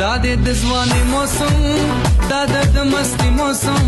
دا د ځواني موسم دا د مستی موسم